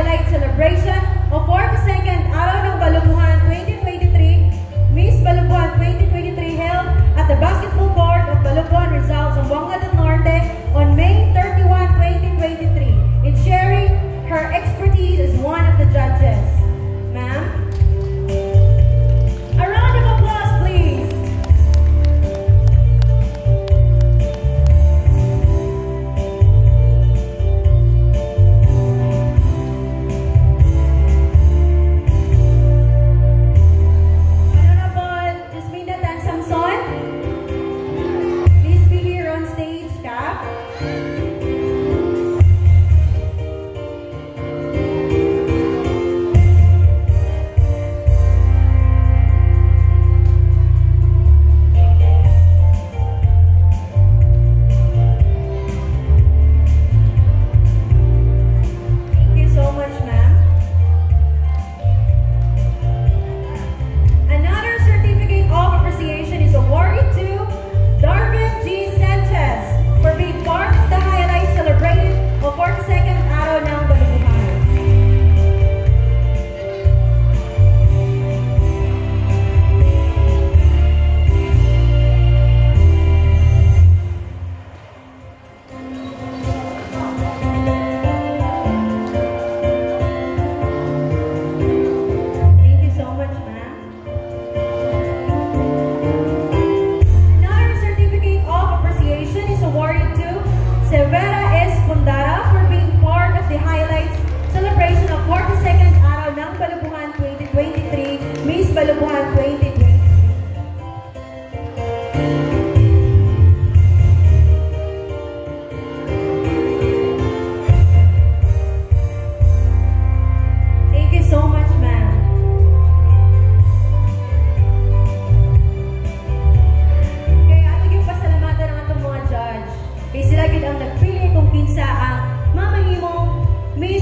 highlight celebration of 42nd Araw ng Balumuhan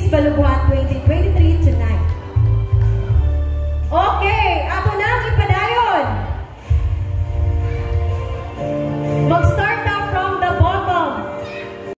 Baluguan 2023 tonight.